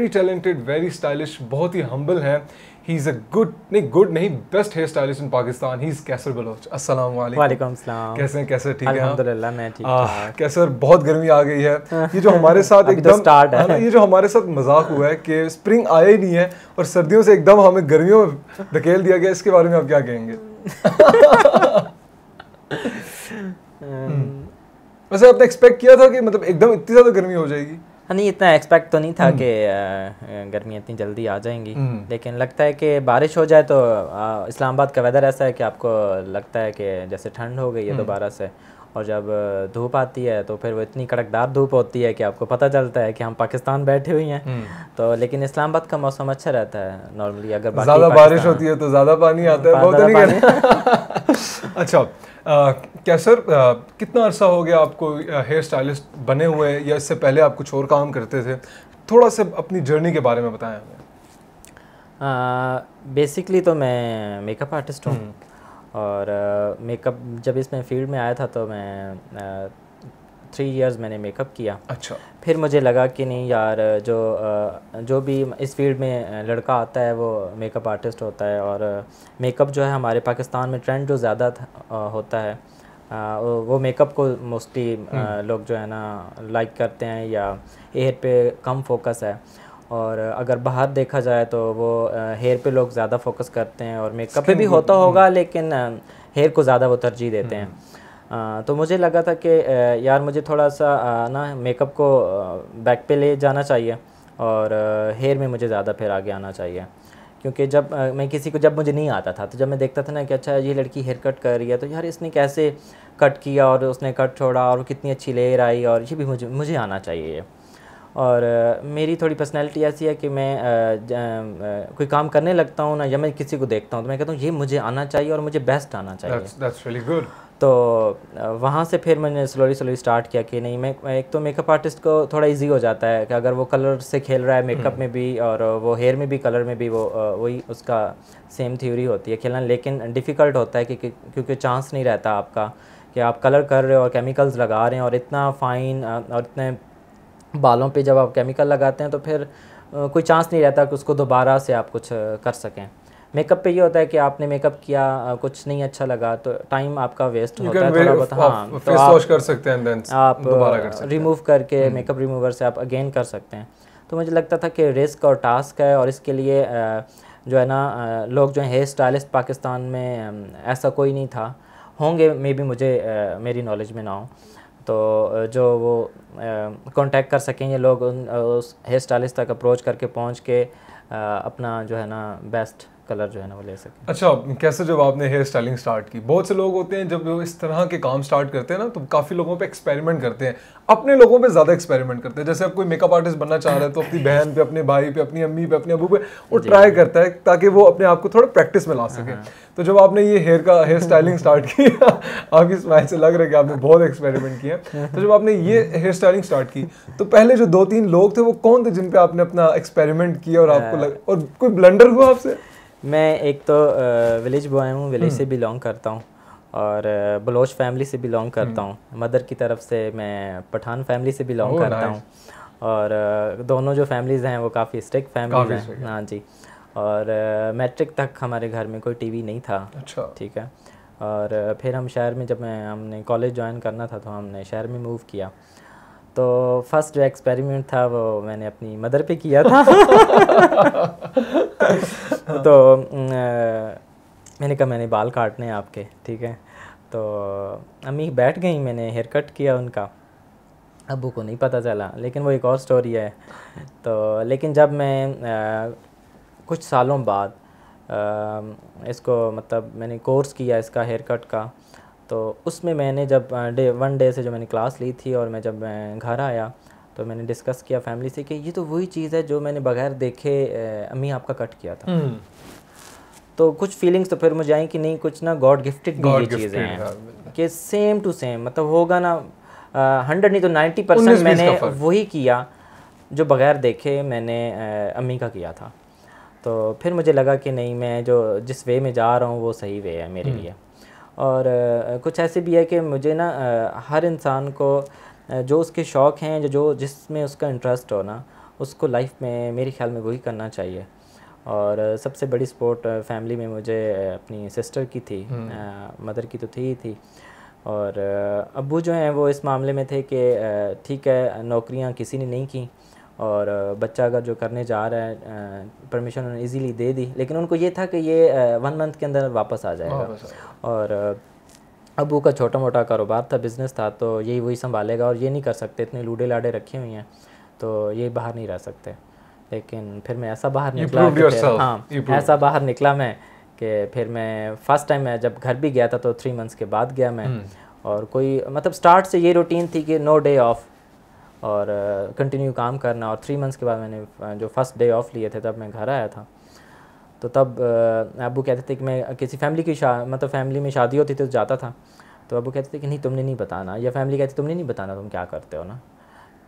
Very talented very stylish बहुत ही humble हैं। ही इज़ अ गुड नहीं गुड नहीं best hair stylist in Pakistan he is Qaiser Baloch अस्सलाम वालेकुम कैसे हैं कैसे ठीक है अल्हम्दुलिल्लाह मैं ठीक हूँ। कैसर बहुत गर्मी आ गई है। ये जो हमारे साथ तो एकदम start है। हाँ ना, ये जो हमारे साथ मज़ाक हुआ है कि स्प्रिंग आया ही नहीं है और सर्दियों से एकदम हमें गर्मियों में धकेल दिया गया इसके बारे में आप क्या कहेंगे? वैसे आपने एक्सपेक्ट किया था कि मतलब एकदम इतनी ज़्यादा गर्मी हो जाएगी? नहीं इतना एक्सपेक्ट तो नहीं था कि गर्मी इतनी जल्दी आ जाएँगी। लेकिन लगता है कि बारिश हो जाए तो इस्लामाबाद का वेदर ऐसा है कि आपको लगता है कि जैसे ठंड हो गई है दोबारा से। और जब धूप आती है तो फिर वो इतनी कड़कदार धूप होती है कि आपको पता चलता है कि हम पाकिस्तान बैठे हुए हैं। तो लेकिन इस्लामाबाद का मौसम अच्छा रहता है नॉर्मली अगर ज़्यादा बारिश होती है तो ज़्यादा पानी आता है बहुत अच्छा अ, क्या सर अ, कितना अरसा हो गया आपको हेयर स्टाइलिस्ट बने हुए या इससे पहले आप कुछ और काम करते थे? थोड़ा सा अपनी जर्नी के बारे में बताएँ हमें। बेसिकली तो मैं मेकअप आर्टिस्ट हूँ। और मेकअप जब इसमें फ़ील्ड में आया था तो मैं थ्री इयर्स मैंने मेकअप किया। अच्छा। फिर मुझे लगा कि नहीं यार जो जो भी इस फ़ील्ड में लड़का आता है वो मेकअप आर्टिस्ट होता है और मेकअप जो है हमारे पाकिस्तान में ट्रेंड जो ज़्यादा होता है वो वो मेकअप को मोस्टली लोग जो है ना लाइक करते हैं या हेयर पे कम फोकस है। और अगर बाहर देखा जाए तो वो हेयर पे लोग ज़्यादा फोकस करते हैं और मेकअप पे भी होता होगा लेकिन हेयर को ज़्यादा वो तरजीह देते हैं। अ, तो मुझे लगा था कि यार मुझे थोड़ा सा अ, ना मेकअप को बैक पे ले जाना चाहिए और हेयर में मुझे ज़्यादा फिर आगे आना चाहिए। क्योंकि जब अ, मैं किसी को जब मुझे नहीं आता था तो जब मैं देखता था ना कि अच्छा ये लड़की हेयर कट कर रही है तो यार इसने कैसे कट किया और उसने कट छोड़ा और कितनी अच्छी लेयर आई और ये भी मुझे मुझे आना चाहिए। और मेरी थोड़ी पर्सनैलिटी ऐसी है कि मैं ज- अ, कोई काम करने लगता हूँ ना या मैं किसी को देखता हूँ तो मैं कहता हूँ ये मुझे आना चाहिए और मुझे बेस्ट आना चाहिए। दैट्स दैट्स रियली गुड तो वहाँ से फिर मैंने स्लोली स्लोली स्टार्ट किया कि नहीं मैं एक तो मेकअप आर्टिस्ट को थोड़ा इजी हो जाता है कि अगर वो कलर से खेल रहा है मेकअप में भी और वो हेयर में भी कलर में भी वो वही उसका सेम थ्योरी होती है खेलना लेकिन डिफ़िकल्ट होता है कि- क्योंकि चांस नहीं रहता आपका कि आप कलर कर रहे हो और केमिकल्स लगा रहे हैं और इतना फाइन और इतने बालों पे जब आप केमिकल लगाते हैं तो फिर कोई चांस नहीं रहता कि उसको दोबारा से आप कुछ कर सकें। मेकअप पे ये होता है कि आपने मेकअप किया कुछ नहीं अच्छा लगा तो टाइम आपका वेस्ट होता है थोड़ा बहुत। हाँ तो आप वॉश कर सकते हैं देन आप दोबारा कर सकते रिमूव करके मेकअप रिमूवर से आप अगेन कर सकते हैं। तो मुझे लगता था कि रिस्क और टास्क है और इसके लिए जो है ना लोग जो हैं हेयर स्टाइलिस्ट पाकिस्तान में ऐसा कोई नहीं था। होंगे मे बी मुझे मेरी नॉलेज में ना हो। तो जो वो कांटेक्ट कर सकें ये लोग उन उस हेयर स्टाइलिस्ट तक अप्रोच करके पहुँच के आ, अपना जो है ना बेस्ट कलर जो है ना वो ले सकें। अच्छा कैसे जब आपने हेयर स्टाइलिंग स्टार्ट की? बहुत से लोग होते हैं जब वो इस तरह के काम स्टार्ट करते हैं ना तो काफ़ी लोगों पे एक्सपेरिमेंट करते हैं। अपने लोगों पे ज़्यादा एक्सपेरिमेंट करते हैं। जैसे अब कोई मेकअप आर्टिस्ट बनना चाह रहा है तो अपनी बहन पे अपने भाई पे अपनी अम्मी पे अपने अबू पे वो ट्राई करता है ताकि वो अपने आप को थोड़ा प्रैक्टिस में ला सके। तो जब आपने ये हेयर का हेयर स्टाइलिंग स्टार्ट की आपकी स्माइल से लग रहा है कि आपने बहुत एक्सपेरिमेंट किया। तो जब आपने ये हेयर स्टाइलिंग स्टार्ट की तो पहले जो दो तीन लोग थे वो कौन थे जिन पे आपने अपना एक्सपेरिमेंट किया और आपको लग और कोई ब्लंडर हुआ आपसे? मैं एक तो विलेज बॉय हूँ विलेज से बिलोंग करता हूँ और बलोच फैमिली से बिलोंग करता हूँ। मदर की तरफ़ से मैं पठान फैमिली से बिलोंग करता हूँ और दोनों जो फैमिलीज़ हैं वो काफ़ी स्ट्रिक्ट फैमिलीज़ हैं। हाँ जी। और मैट्रिक तक हमारे घर में कोई टीवी नहीं था। अच्छा। ठीक है। और फिर हम शहर में जब मैं हमने कॉलेज ज्वाइन करना था तो हमने शहर में मूव किया। तो फ़र्स्ट जो एक्सपेरिमेंट था वो मैंने अपनी मदर पे किया था। तो मैंने कहा मैंने बाल काटने हैं आपके ठीक है? तो अम्मी बैठ गई मैंने हेयर कट किया उनका। अबू को नहीं पता चला लेकिन वो एक और स्टोरी है। तो लेकिन जब मैं अ, कुछ सालों बाद अ, इसको मतलब मैंने कोर्स किया इसका हेयर कट का तो उसमें मैंने जब डे वन डे से जो मैंने क्लास ली थी और मैं जब मैं घर आया तो मैंने डिस्कस किया फैमिली से कि ये तो वही चीज़ है जो मैंने बगैर देखे अम्मी आपका कट किया था। हम्म। तो कुछ फीलिंग्स तो फिर मुझे आई कि नहीं कुछ ना गॉड गिफ्टेड भी ये चीज़ें हैं। हाँ, कि सेम टू सेम मतलब होगा ना हंड्रेड नहीं तो नाइन्टी परसेंट मैंने वही किया जो बगैर देखे मैंने अम्मी का किया था। तो फिर मुझे लगा कि नहीं मैं जो जिस वे में जा रहा हूँ वो सही वे है मेरे लिए। और कुछ ऐसे भी है कि मुझे ना हर इंसान को जो उसके शौक़ हैं जो जो जिसमें उसका इंटरेस्ट हो ना उसको लाइफ में मेरे ख्याल में वही करना चाहिए। और सबसे बड़ी सपोर्ट फैमिली में मुझे अपनी सिस्टर की थी मदर की तो थी ही थी। और अबू जो हैं वो इस मामले में थे कि ठीक है नौकरियाँ किसी ने नहीं की। और बच्चा अगर जो करने जा रहा है परमिशन उन्होंने इजीली दे दी लेकिन उनको ये था कि ये वन मंथ के अंदर वापस आ जाएगा। और अबू का छोटा मोटा कारोबार था बिज़नेस था तो यही वही संभालेगा और ये नहीं कर सकते इतने लूडे लाडे रखे हुए हैं तो ये बाहर नहीं रह सकते। लेकिन फिर मैं ऐसा बाहर निकला हाँ ऐसा बाहर निकला मैं कि फिर मैं फ़र्स्ट टाइम मैं जब घर भी गया था तो थ्री मंथ्स के बाद गया मैं। हम्म। और कोई मतलब स्टार्ट से ये रूटीन थी कि नो डे ऑफ़ और कंटिन्यू uh, काम करना। और थ्री मंथ्स के बाद मैंने जो फ़र्स्ट डे ऑफ़ लिए थे तब मैं घर आया था। तो तब अबू कहते थे कि मैं किसी फैमिली की मतलब फैमिली में शादी होती थी तो जाता था। तो अबू कहते थे कि नहीं तुमने नहीं बताना। या फैमिली कहती तुमने नहीं बताना तुम क्या करते हो ना?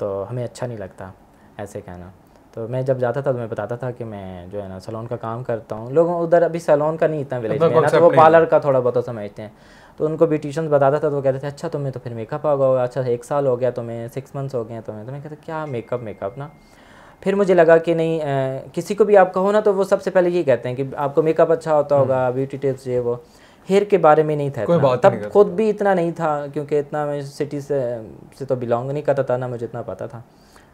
तो हमें अच्छा नहीं लगता ऐसे कहना। तो मैं जब जाता था तो मैं बताता था कि मैं जो है ना सैलून का काम करता हूँ। लोगों उधर अभी सैलून का नहीं इतना विलेज में ना तो वो पार्लर का थोड़ा बहुत समझते हैं। तो उनको ब्यूटिशन बताता था तो वो कहते थे अच्छा तुम्हें तो फिर मेकअप आ गया अच्छा एक साल हो गया तुम्हें सिक्स मंथ्स हो गए तुम्हें। तो मैं कहता क्या मेकअप मेकअप ना? फिर मुझे लगा कि नहीं आ, किसी को भी आप कहो ना तो वो सबसे पहले ये कहते हैं कि आपको मेकअप अच्छा होता होगा ब्यूटी हम्म। टिप्स ये वो हेयर के बारे में नहीं था कोई बात तब नहीं खुद भी इतना नहीं था क्योंकि इतना मैं सिटी से से तो बिलोंग नहीं करता था ना मुझे इतना पता था।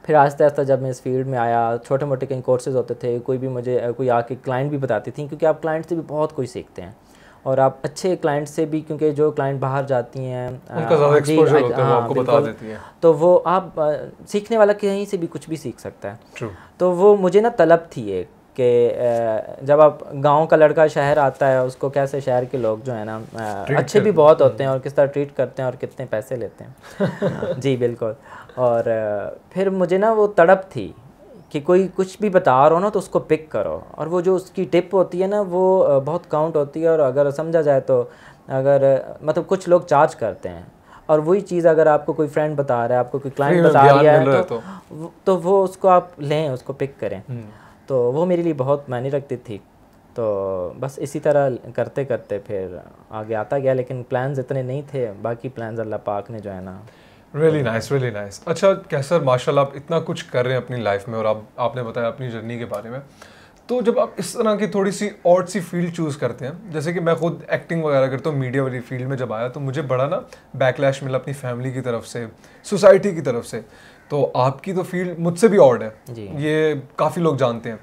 फिर आहिस्ता आहिस्ता जब मैं इस फ़ील्ड में आया छोटे मोटे कहीं कोर्सेज होते थे कोई भी मुझे कोई आके क्लाइंट भी बताती थी क्योंकि आप क्लाइंट से भी बहुत कुछ सीखते हैं। और आप अच्छे क्लाइंट से भी क्योंकि जो क्लाइंट बाहर जाती हैं उनका ज़्यादा एक्सपोजर होता है वो आपको बता देती हैं। तो वो आप आ, सीखने वाला कहीं से भी कुछ भी सीख सकता है। True. तो वो मुझे ना तलब थी एक कि जब आप गाँव का लड़का शहर आता है उसको कैसे शहर के लोग जो है ना अच्छे भी बहुत होते हैं और किस तरह ट्रीट करते हैं और कितने पैसे लेते हैं। जी बिल्कुल। और फिर मुझे ना वो तड़प थी कि कोई कुछ भी बता रहा हो ना तो उसको पिक करो। और वो जो उसकी टिप होती है ना वो बहुत काउंट होती है। और अगर समझा जाए तो अगर मतलब कुछ लोग चार्ज करते हैं। और वही चीज़ अगर आपको कोई फ्रेंड बता रहा है आपको कोई क्लाइंट बता रहा है तो, तो। तो वो उसको आप लें उसको पिक करें। हम्म। तो वो मेरे लिए बहुत मायने रखती थी। तो बस इसी तरह करते करते फिर आगे आता गया लेकिन प्लान्स इतने नहीं थे। बाकी प्लान्स अल्लाह पाक ने जो है ना रियली नाइस रियली नाइस अच्छा कैसर माशाल्लाह आप इतना कुछ कर रहे हैं अपनी लाइफ में और आप आपने बताया अपनी जर्नी के बारे में। तो जब आप इस तरह की थोड़ी सी और सी फ़ील्ड चूज़ करते हैं जैसे कि मैं खुद एक्टिंग वगैरह करता हूँ मीडिया वाली फ़ील्ड में जब आया तो मुझे बड़ा ना बैकलैश मिला अपनी फैमिली की तरफ़ से सोसाइटी की तरफ़ से। तो आपकी तो फ़ील्ड मुझसे भी ऑर्ड है। ये काफ़ी लोग जानते हैं।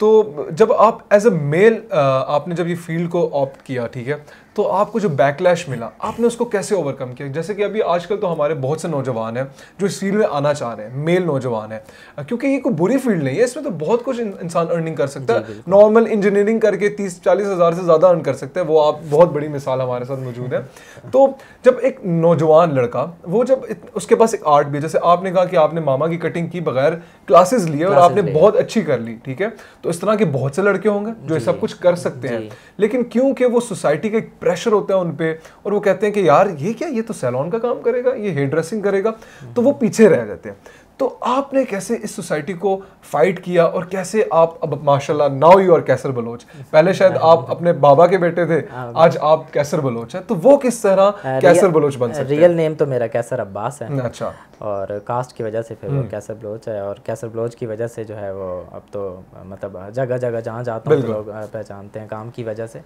तो जब आप एज अ मेल आपने जब ये फ़ील्ड को ऑप्ट किया ठीक है तो आपको जो बैकलैश मिला आपने उसको कैसे ओवरकम किया? जैसे कि अभी आजकल तो हमारे बहुत से नौजवान हैं जो इस फ़ील्ड में आना चाह रहे हैं मेल नौजवान है। क्योंकि ये कोई बुरी फ़ील्ड नहीं है इसमें तो बहुत कुछ इंसान अर्निंग कर सकता है। नॉर्मल इंजीनियरिंग करके तीस चालीस हज़ार से ज़्यादा अर्न कर सकते हैं वो आप बहुत बड़ी मिसाल हमारे साथ मौजूद है। तो जब एक नौजवान लड़का वो जब उसके पास एक आर्ट भी जैसे आपने कहा कि आपने मामा की कटिंग की बगैर क्लासेस लिए और आपने बहुत अच्छी कर ली ठीक है? तो इस तरह के बहुत से लड़के होंगे जो ये सब कुछ कर सकते हैं। लेकिन क्योंकि वो सोसाइटी का प्रेशर होता है उन पर और वो कहते हैं कि यार ये क्या? ये तो सैलॉन का काम करेगा ये हेयर ड्रेसिंग करेगा। तो वो पीछे रह जाते हैं। तो आपने कैसे इस सोसाइटी को फाइट किया और कैसे आप अब माशाल्लाह now you are Qaiser Baloch. पहले शायद आप अपने बाबा के बेटे थे हाँ। आज आप कैसर बलोच है। तो वो किस तरह कैसर बलोच बन सकते रियल नेम तो मेरा कैसर अब्बास है। अच्छा। और कास्ट की वजह से फिर वो हम्म। कैसर बलोच है और कैसर बलोच की वजह से जो है वो अब तो मतलब जगह जगह जहाँ जाता हूँ तो लोग पहचानते हैं काम की वजह से।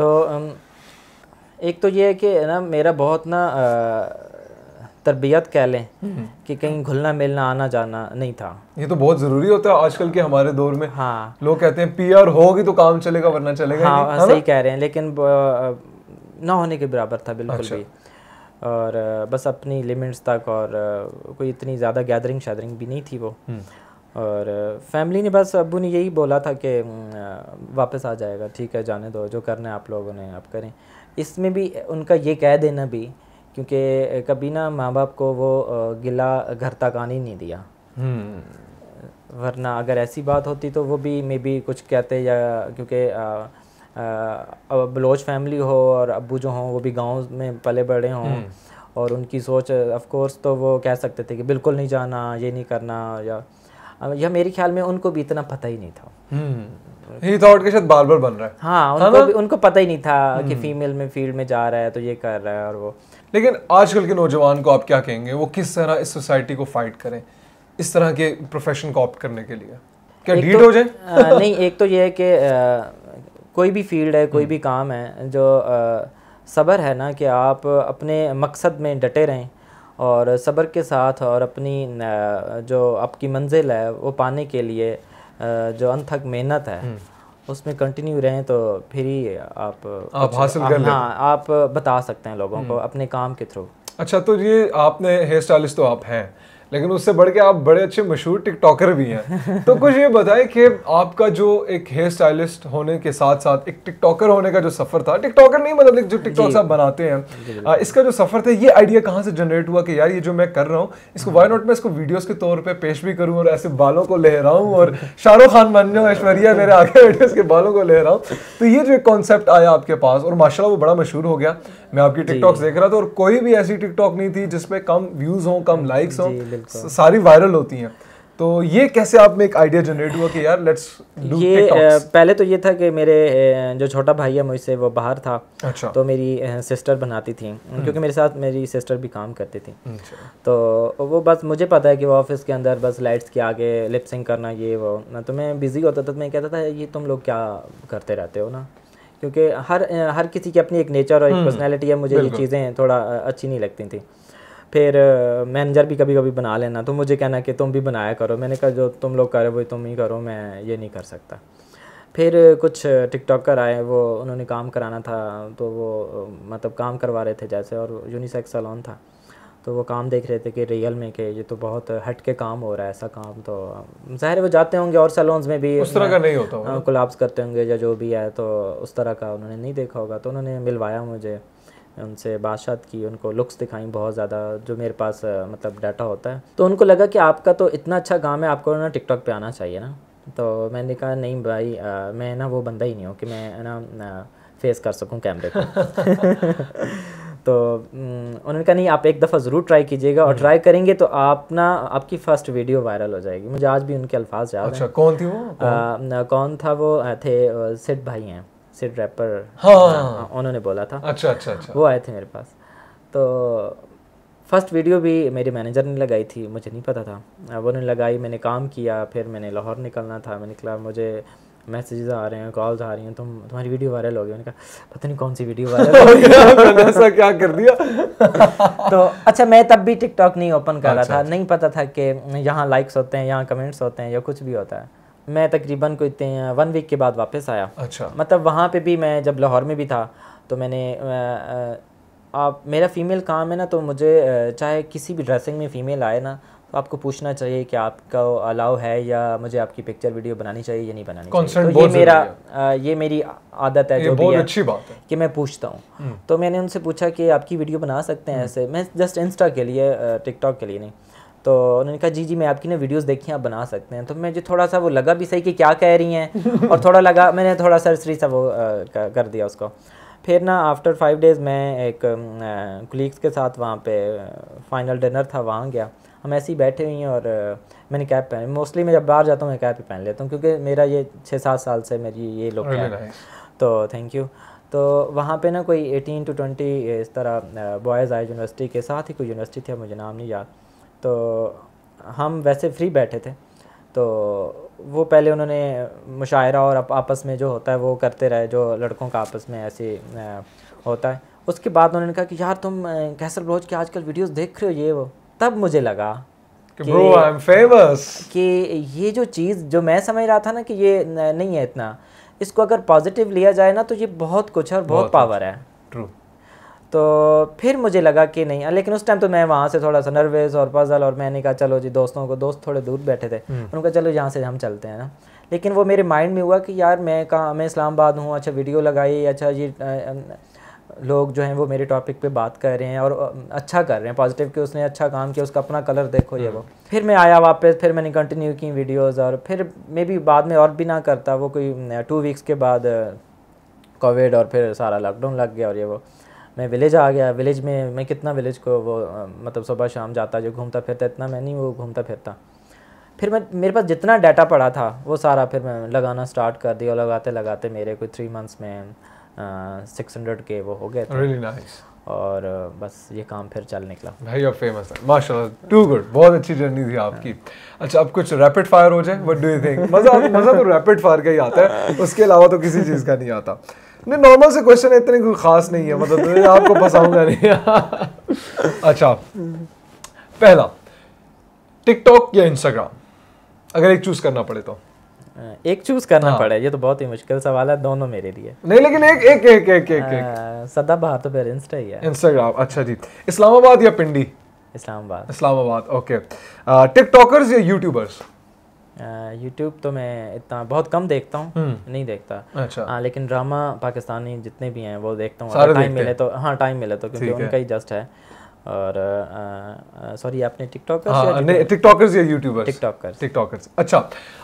तो एक तो ये है कि ना मेरा बहुत ना तरबियत कह लें हम्म। कि कहीं घुलना मिलना आना जाना नहीं था। ये तो बहुत ज़रूरी होता है आजकल के हमारे दौर में। हाँ। लोग कहते हैं पीआर होगी तो काम चलेगा वरना चलेगा हाँ, हाँ सही कह रहे हैं लेकिन ना होने के बराबर था बिल्कुल अच्छा। भी। और बस अपनी लिमिट्स तक और कोई इतनी ज़्यादा गैदरिंग शैदरिंग भी नहीं थी वो। हम्म। और फैमिली ने बस अबू ने यही बोला था कि वापस आ जाएगा ठीक है जाने दो जो करना है आप लोगों ने आप करें इसमें भी उनका ये कह देना भी क्योंकि कभी ना माँ बाप को वो गिला घर तक आने नहीं दिया हम्म। वरना अगर ऐसी बात होती तो वो भी मे बी कुछ कहते या क्योंकि बलोच फैमिली हो और अबू जो हों वो भी गाँव में पले बड़े हों हम्म। और उनकी सोच ऑफ़ कोर्स तो वो कह सकते थे कि बिल्कुल नहीं जाना ये नहीं करना या या मेरे ख्याल में उनको भी इतना पता ही नहीं था। ही थॉट के शायद बार बार बन रहा है। हाँ उनको भी, उनको पता ही नहीं था कि फीमेल में फ़ील्ड में जा रहा है तो ये कर रहा है और वो। लेकिन आजकल के नौजवान को आप क्या कहेंगे? वो किस तरह इस सोसाइटी को फाइट करें? इस तरह के प्रोफेशन को ऑप्ट करने के लिए? क्या एक डीट तो- हो जाए? नहीं एक तो ये है कि कोई भी फ़ील्ड है कोई भी काम है जो सब्र है ना कि आप अपने मकसद में डटे रहें और सब्र के साथ और अपनी जो आपकी मंजिल है वो पाने के लिए जो अनथक मेहनत है उसमें कंटिन्यू रहें तो फिर ही आप आप हासिल कर हाँ आप बता सकते हैं लोगों को अपने काम के थ्रू। अच्छा तो ये आपने हेयर स्टाइलिस्ट तो आप हैं। लेकिन उससे बढ़ के आप बड़े अच्छे मशहूर टिकटॉकर भी हैं। तो कुछ ये बताएँ कि आपका जो एक हेयर स्टाइलिस्ट होने के साथ साथ एक टिकटॉकर होने का जो सफ़र था टिकटॉकर नहीं मतलब जो टिकटॉक्स आप बनाते हैं। आ, इसका जो सफ़र था ये आइडिया कहाँ से जनरेट हुआ कि यार ये जो मैं कर रहा हूँ इसको वाई नॉट मैं इसको वीडियोस के तौर पे पेश भी करूँ और ऐसे बालों को लहराऊं और शाहरुख खान बन जाऊँ ऐश्वर्या मेरे आगे बैठे इसके बालों को लहराऊं। तो ये जो एक कॉन्सेप्ट आया आपके पास और माशाल्लाह वो बड़ा मशहूर हो गया। मैं आपकी टिकटॉक्स देख रहा था और कोई भी ऐसी टिकटॉक नहीं थी जिसमें कम व्यूज़ हो कम लाइक्स हो। सारी वायरल होती हैं। तो ये कैसे आप में एक आइडिया जनरेट हुआ कि यार लेट्स डू ये पहले तो ये था कि मेरे जो छोटा भाई है मुझसे वो बाहर था। अच्छा। तो मेरी सिस्टर बनाती थी। क्योंकि मेरे साथ मेरी सिस्टर भी काम करती थी। अच्छा। तो वो बस मुझे पता है कि वो ऑफ़िस के अंदर बस लाइट्स के आगे लिपसिंग करना ये वो ना तो मैं बिज़ी होता था तो मैं कहता था ये तुम लोग क्या करते रहते हो ना? क्योंकि हर हर किसी की अपनी एक नेचर और एक पर्सनैलिटी है मुझे ये चीज़ें थोड़ा अच्छी नहीं लगती थी। फिर मैनेजर भी कभी कभी बना लेना तो मुझे कहना कि तुम भी बनाया करो। मैंने कहा जो तुम लोग करो वही तुम ही करो मैं ये नहीं कर सकता। फिर कुछ टिकटॉकर आए वो उन्होंने काम कराना था तो वो मतलब काम करवा रहे थे जैसे और यूनिसेक्स सैलून था। तो वो काम देख रहे थे कि रियल में कि ये तो बहुत हट के काम हो रहा है ऐसा काम तो ज़ाहिर वो जाते होंगे और सैलून्स में भी उस तरह का नहीं होता होगा। कोलाब्स करते होंगे या जो भी है तो उस तरह का उन्होंने नहीं देखा होगा। तो उन्होंने मिलवाया मुझे। उनसे बातचीत की उनको लुक्स दिखाई बहुत ज़्यादा जो मेरे पास मतलब डाटा होता है। तो उनको लगा कि आपका तो इतना अच्छा काम है आपको ना टिकटॉक पे आना चाहिए ना। तो मैंने कहा नहीं भाई अ, मैं ना वो बंदा ही नहीं हूँ कि मैं ना फेस कर सकूँ कैमरे को। तो उन्होंने कहा नहीं आप एक दफ़ा ज़रूर ट्राई कीजिएगा और ट्राई करेंगे तो आप ना आपकी फ़र्स्ट वीडियो वायरल हो जाएगी। मुझे आज भी उनके अल्फाज याद अच्छा कौन थी वो? अ, न, कौन था वो? थे सिड भाई हैं। सिड रैपर हाँ। उन्होंने बोला था। अच्छा अच्छा अच्छा। वो आए थे मेरे पास। तो फ़र्स्ट वीडियो भी मेरे मैनेजर ने लगाई थी मुझे नहीं पता था। वो उन्होंने लगाई मैंने काम किया फिर मैंने लाहौर निकलना था। मैं निकला मुझे मैसेजेस आ रहे हैं कॉल्स आ रही हैं तुम तुम्हारी वीडियो वायरल हो गई। मैंने कहा पता नहीं कौन सी वीडियो वायरल मैंने ऐसा क्या कर दिया? तो अच्छा मैं तब भी टिकटॉक नहीं ओपन कर रहा था। नहीं पता था कि यहाँ लाइक्स होते हैं यहाँ कमेंट्स होते हैं या कुछ भी होता है। मैं तकरीबन कोई वन वीक के बाद वापस आया। अच्छा। मतलब वहाँ पे भी मैं जब लाहौर में भी था तो मैंने आप मेरा फीमेल काम है ना तो मुझे चाहे किसी भी ड्रेसिंग में फ़ीमेल आए ना तो आपको पूछना चाहिए कि आपका अलाउ है या मुझे आपकी पिक्चर वीडियो बनानी चाहिए या नहीं बनानी चाहिए। तो ये मेरा अ, ये मेरी आदत है जो भी है अच्छी बात है। कि मैं पूछता हूँ। तो मैंने उनसे पूछा कि आपकी वीडियो बना सकते हैं ऐसे। मैं जस्ट इंस्टा के लिए टिकटॉक के लिए नहीं। तो उन्होंने कहा जी जी मैं आपकी ना वीडियोस देखी आप बना सकते हैं। तो मुझे थोड़ा सा वो लगा भी सही कि क्या कह रही हैं और थोड़ा लगा मैंने थोड़ा सरसरी सा वो क- कर दिया उसको। फिर ना आफ्टर फाइव डेज़ मैं एक कुलीग्स के साथ वहाँ पे फाइनल डिनर था वहाँ गया। हम ऐसे ही बैठे हुए हैं और मैंने कैप पहन मोस्टली मैं जब बाहर जाता हूँ मैं कैप ही पहन लेता हूँ क्योंकि मेरा ये छः सात साल से मेरी ये Really है। तो थैंक यू तो वहाँ पे ना कोई 18 टू 20 इस तरह बॉयज़ आए यूनिवर्सिटी के साथ ही कोई यूनिवर्सिटी थी मुझे नाम नहीं याद। तो हम वैसे फ्री बैठे थे। तो वो पहले उन्होंने मुशायरा और आपस में जो होता है वो करते रहे जो लड़कों का आपस में ऐसे होता है। उसके बाद उन्होंने कहा कि यार तुम कैसर ब्रोच के आजकल वीडियोस देख रहे हो ये वो? तब मुझे लगा कि ब्रो आई एम फ़ेमस कि ये जो चीज़ जो मैं समझ रहा था ना कि ये नहीं है इतना इसको अगर पॉजिटिव लिया जाए ना तो ये बहुत कुछ है और बहुत, बहुत पावर है। ट्रू तो फिर मुझे लगा कि नहीं लेकिन उस टाइम तो मैं वहाँ से थोड़ा सा नर्वस और पजल और मैंने कहा चलो जी दोस्तों को दोस्त थोड़े दूर बैठे थे। उन्होंने कहा चलो यहाँ से हम चलते हैं ना। लेकिन वो मेरे माइंड में हुआ कि यार मैं कहाँ मैं इस्लामाबाद हूँ अच्छा वीडियो लगाई अच्छा ये लोग जो हैं वो मेरे टॉपिक पे बात कर रहे हैं और अच्छा कर रहे हैं पॉजिटिव कि उसने अच्छा काम किया उसका अपना कलर देखो ये वो। फिर मैं आया वापस फिर मैंने कंटिन्यू की वीडियोस और फिर मे भी बाद में और भी ना करता वो कोई टू वीक्स के बाद कोविड और फिर सारा लॉकडाउन लग गया और ये वो। मैं विलेज आ गया विलेज में मैं कितना विलेज को वो मतलब सुबह शाम जाता जो घूमता फिरता इतना मैं नहीं वो घूमता फिरता। फिर मैं मेरे पास जितना डाटा पड़ा था वो सारा फिर मैं लगाना स्टार्ट कर दिया लगाते लगाते मेरे कोई थ्री मंथ्स में सिक्स हंड्रेड के वो हो गए थे। रियली नाइस और बस ये काम फिर चल निकला। भाई अब फ़ेमस है माशाल्लाह टू गुड बहुत अच्छी जर्नी थी आपकी। अच्छा अब कुछ रैपिड फायर हो जाए व्हाट डू यू थिंक मज़ा मज़ा तो रैपिड फायर का ही आता है उसके अलावा तो किसी चीज़ का नहीं आता। नहीं नॉर्मल से क्वेश्चन इतने कोई खास नहीं है मतलब तो आपको फंसाऊँगा नहीं। अच्छा पहला टिकटॉक या इंस्टाग्राम अगर एक चूज़ करना पड़े तो। एक चूज़ करना हाँ। पड़े ये तो बहुत ही मुश्किल सवाल है दोनों मेरे लिए। नहीं लेकिन एक एक एक एक एक एक। अ, सदाबहार तो फिर इंस्टा ही है। इंस्टाग्राम अच्छा जी। इस्लामाबाद या पिंडी? इस्लामाबाद। इस्लामाबाद ओके टिकटॉकर्स या यूट्यूबर्स यूट्यूब तो मैं इतना बहुत कम देखता हूँ हम्म। नहीं देखता। अच्छा। हाँ लेकिन ड्रामा पाकिस्तानी जितने भी हैं वो देखता हूँ। टाइम मिले तो हाँ टाइम मिले तो क्योंकि उनका ही जस्ट है। और सॉरी आपने टिकटॉक हाँ नहीं टिकटॉकर्स या यूट्यूबर्स टिकटॉक टिकटॉकर्स अच्छा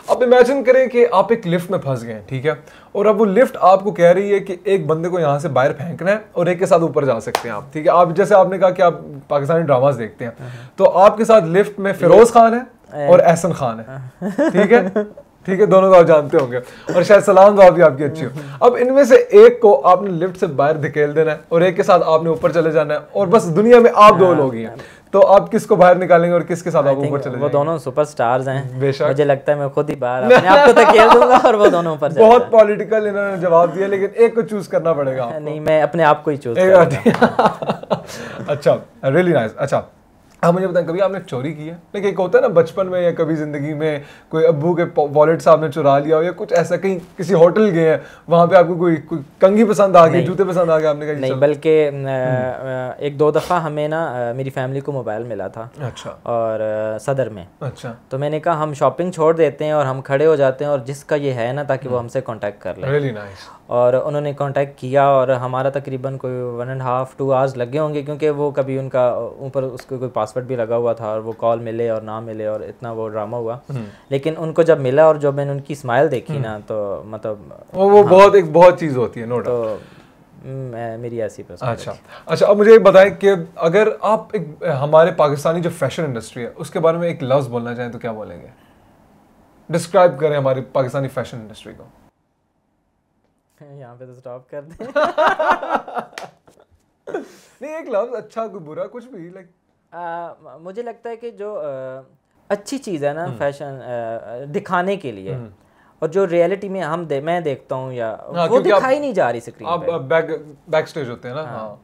अब इमेजिन करें कि आप एक लिफ्ट में फंस गए हैं ठीक है? और अब वो लिफ्ट आपको कह रही है कि एक बंदे को यहाँ से बाहर फेंकना है और एक के साथ ऊपर जा सकते हैं आप ठीक है? आप जैसे आपने कहा कि आप पाकिस्तानी ड्रामास देखते हैं। तो आपके साथ लिफ्ट में फिरोज खान है? और एहसन खान है। ठीक है? ठीक है? दोनों को आप जानते होंगे। और शायद सलाम दुआ भी आपकी अच्छी हो। अब इनमें से एक को आपने लिफ्ट से बाहर धकेल देना है और एक के साथ आपने ऊपर चले जाना है और बस दुनिया में आप दो लोग ही हैं। तो आप किसको बाहर निकालेंगे और किसके साथ आप ऊपर चले वो दोनों सुपरस्टार्स हैं। बेशक। मुझे लगता है मैं खुद ही बाहर अपने आप को धकेल दूँगा और वो दोनों ऊपर बहुत पॉलिटिकल इन्होंने जवाब दिया लेकिन एक को चूज़ करना पड़ेगा नहीं मैं अपने आप को ही चूज़ अच्छा रियली नाइस अच्छा आप मुझे बताएँ कभी आपने चोरी की है? लेकिन एक होता है ना बचपन में या कभी ज़िंदगी में कोई अब्बू के वॉलेट से आपने चुरा लिया हो या कुछ ऐसा कहीं किसी होटल गए हैं वहाँ पे आपको कोई कोई कंगी पसंद आ गई जूते पसंद आ गए आपने कहा नहीं बल्कि एक दो दफ़ा हमें ना मेरी फैमिली को मोबाइल मिला था। अच्छा। और सदर में। अच्छा। तो मैंने कहा हम शॉपिंग छोड़ देते हैं और हम खड़े हो जाते हैं और जिसका ये है ना ताकि वो हमसे कांटेक्ट कर ले। रियली नाइस और उन्होंने कांटेक्ट किया और हमारा तकरीबन कोई one and half two hours लगे होंगे क्योंकि वो कभी उनका ऊपर उसको कोई पासवर्ड भी लगा हुआ था और वो कॉल मिले और ना मिले और इतना वो ड्रामा हुआ। लेकिन उनको जब मिला और जब मैंने उनकी स्माइल देखी ना तो मतलब वो वो बहुत एक बहुत चीज़ होती है नो डाउट तो मेरी ऐसी अच्छा। अच्छा अब मुझे बताएँ कि अगर आप एक हमारे पाकिस्तानी जो फ़ैशन इंडस्ट्री है उसके बारे में एक लफ्ज बोलना चाहें तो क्या बोलेंगे? डिस्क्राइब करें हमारी पाकिस्तानी फ़ैशन इंडस्ट्री को। यहाँ पे तो स्टॉप कर दे। नहीं एक लफ्ज अच्छा कोई बुरा कुछ भी लाइक मुझे लगता है कि जो आ, अच्छी चीज़ है ना फ़ैशन दिखाने के लिए और जो रियलिटी में हम दे, मैं देखता हूँ या वो दिखाई नहीं जा रही स्क्रीन आप बैक बैक स्टेज होते हैं ना हाँ। हाँ।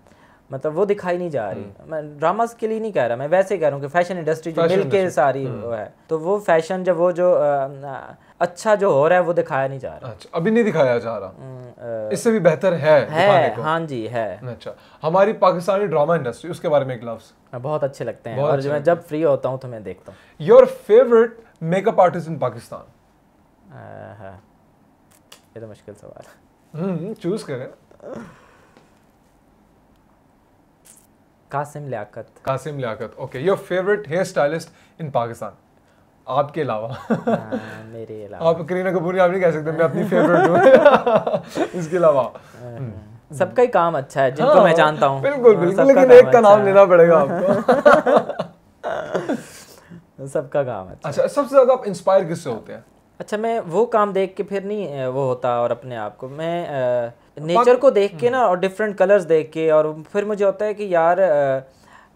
मतलब वो दिखाई नहीं जा रही। मैं ड्रामास के लिए नहीं कह रहा मैं वैसे कह रहा हूँ कि फ़ैशन इंडस्ट्री जो मिल के सारी वो है। तो वो फ़ैशन जब वो जो अच्छा जो हो रहा है वो दिखाया नहीं जा रहा। अच्छा अभी नहीं दिखाया जा रहा। हम्म, इससे भी बेहतर है दिखाने है को। हाँ जी है। अच्छा हमारी पाकिस्तानी ड्रामा इंडस्ट्री उसके बारे में एक लफ्ज बहुत अच्छे लगते हैं और मैं जब फ्री होता हूँ तो मैं देखता हूँ। Your favourite makeup artist in Pakistan ये तो मुश्किल सवाल। है हम्म चूज़ करें। Qasim Liaquat. Qasim Liaquat okay your favourite hair stylist in Pakistan आपके अलावा। हाँ, मेरे अलावा। आप करीना कपूर आप नहीं कह सकते मैं अपनी फेवरेट हूँ। इसके अलावा। सबका ही काम अच्छा है जिनको हाँ, मैं जानता हूँ। बिल्कुल हाँ, बिल्कुल लेकिन एक का नाम अच्छा लेना पड़ेगा आपको। सबका काम अच्छा अच्छा सबसे ज़्यादा आप इंस्पायर किससे होते हैं? अच्छा मैं वो काम देख के फिर नहीं वो होता और अपने आप को। मैं नेचर को देख के ना और डिफरेंट कलर्स देख के और फिर मुझे होता है कि यार अ,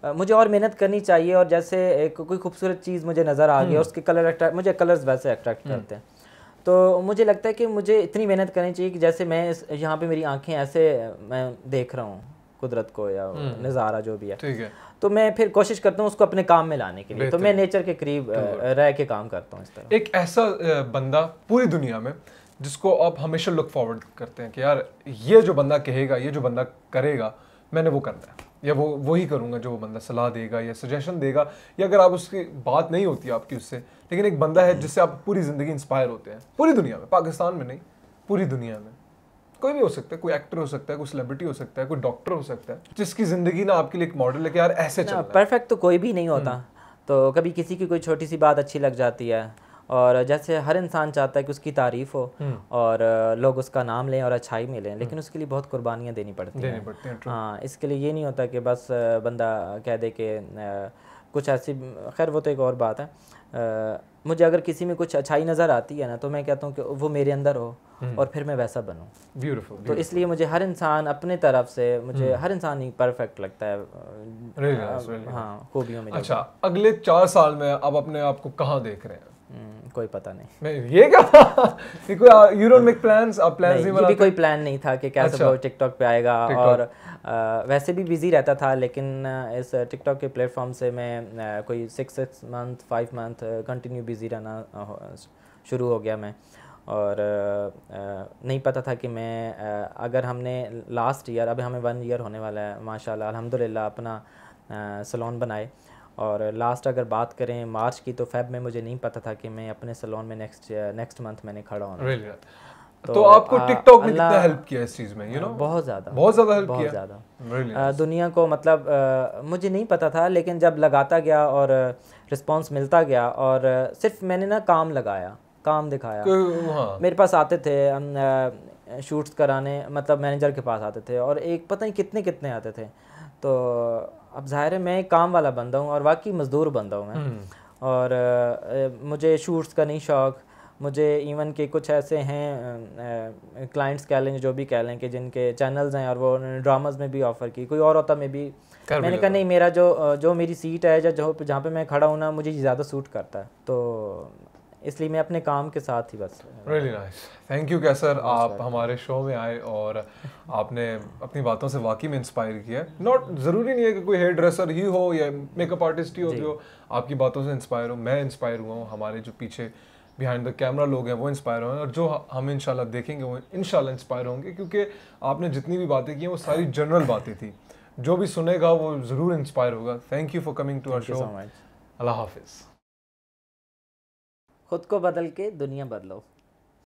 मुझे और मेहनत करनी चाहिए और जैसे एक कोई खूबसूरत चीज़ मुझे नज़र आ गई और उसके कलर अट्रैक्ट मुझे कलर्स वैसे अट्रैक्ट करते हैं। तो मुझे लगता है कि मुझे इतनी मेहनत करनी चाहिए कि जैसे मैं इस- यहाँ पे मेरी आँखें ऐसे मैं देख रहा हूँ कुदरत को या नज़ारा जो भी है। ठीक है। तो मैं फिर कोशिश करता हूँ उसको अपने काम में लाने के लिए। तो मैं नेचर के करीब रह के काम करता हूँ इस तरह। एक ऐसा बंदा पूरी दुनिया में जिसको आप हमेशा लुक फॉरवर्ड करते हैं कि यार ये जो बंदा कहेगा ये जो बंदा करेगा मैंने वो करना है। या वो वही करूँगा जो वो बंदा सलाह देगा या सजेशन देगा या अगर आप उसकी बात नहीं होती आपकी उससे लेकिन एक बंदा है जिससे आप पूरी ज़िंदगी इंस्पायर होते हैं पूरी दुनिया में पाकिस्तान में नहीं पूरी दुनिया में कोई भी हो सकता है कोई एक्टर हो सकता है कोई सेलिब्रिटी हो सकता है कोई डॉक्टर हो सकता है जिसकी ज़िंदगी ना आपके लिए एक मॉडल है कि यार ऐसे चलना है। परफेक्ट तो कोई भी नहीं होता तो कभी किसी की कोई छोटी सी बात अच्छी लग जाती है और जैसे हर इंसान चाहता है कि उसकी तारीफ़ हो और लोग उसका नाम लें और अच्छाई में लें लेकिन उसके लिए बहुत कुर्बानियाँ देनी पड़ती देनी हैं। पड़ती हैं हाँ इसके लिए ये नहीं होता कि बस बंदा कह दे कि कुछ ऐसी खैर वो तो एक और बात है। अ, मुझे अगर किसी में कुछ अच्छाई नज़र आती है ना तो मैं कहता हूँ कि वो मेरे अंदर हो और फिर मैं वैसा बनूं। ब्यूटीफुल तो इसलिए मुझे हर इंसान अपने तरफ़ से मुझे हर इंसान ही परफेक्ट लगता है। Really nice, really हाँ खूबियों में अच्छा अगले चार साल में आप अपने आप को कहाँ देख रहे हैं? हम्म, कोई पता नहीं। मैं ये क्या था? ये कोई यू डोंट मेक प्लान्स आप प्लान्स नहीं, नहीं ये भी कोई प्लान नहीं था कि कैसे अच्छा। वो टिकटॉक पे आएगा TikTok। और अ, वैसे भी बिज़ी रहता था लेकिन इस टिकटॉक के प्लेटफॉर्म से मैं कोई six six month five month continue busy रहना शुरू हो गया मैं। और नहीं पता था कि मैं अगर हमने लास्ट ईयर अभी हमें वन ईयर होने वाला है माशाल्लाह अल्हम्दुलिल्लाह अपना सलोन बनाए। और लास्ट अगर बात करें मार्च की तो फेब में मुझे नहीं पता था कि मैं अपने सलोन में नेक्स्ट नेक्स्ट मंथ मैंने खड़ा होना। Really? तो, तो आपको टिकटॉक ने कितना हेल्प किया इस चीज़ में यू नो बहुत ज़्यादा। बहुत ज़्यादा हेल्प बहुत किया। ज़्यादा। Really? दुनिया को मतलब अ, मुझे नहीं पता था लेकिन जब लगाता गया और रिस्पांस मिलता गया और सिर्फ़ मैंने ना काम लगाया काम दिखाया। कोई- हाँ। मेरे पास आते थे हम शूट्स कराने मतलब मैनेजर के पास आते थे और एक पता नहीं कितने कितने आते थे। तो अब ज़ाहिर है मैं एक काम वाला बंदा हूँ और वाकई मज़दूर बंदा हूँ मैं। हम्म। और अ, मुझे शूट्स का नहीं शौक मुझे इवन के कुछ ऐसे हैं क्लाइंट्स कह लें जो भी कह लें कि जिनके चैनल्स हैं और वो ड्रामाज में भी ऑफ़र की कोई और होता में भी। मैंने कहा नहीं मेरा जो जो मेरी सीट है या जो जहाँ पे मैं खड़ा हूँ ना मुझे ज़्यादा सूट करता है। तो इसलिए मैं अपने काम के साथ ही बस really nice thank you Qaiser आप हमारे शो में आए और आपने अपनी बातों से वाकई में इंस्पायर किया। नॉट ज़रूरी नहीं है कि कोई हेयर ड्रेसर ही हो या मेकअप आर्टिस्ट ही हो जो। आपकी बातों से इंस्पायर हो। मैं इंस्पायर हुआ हूँ। हमारे जो पीछे बिहाइंड द कैमरा लोग हैं वो इंस्पायर हुए हैं और जो हम इंशाल्लाह देखेंगे वो इंशाल्लाह इंस्पायर होंगे क्योंकि आपने जितनी भी बातें की हैं वो सारी जनरल बातें थी। जो भी सुनेगा वो ज़रूर इंस्पायर होगा। Thank you for coming to our show अल्लाह हाफिज़। खुद को बदल के दुनिया बदलो।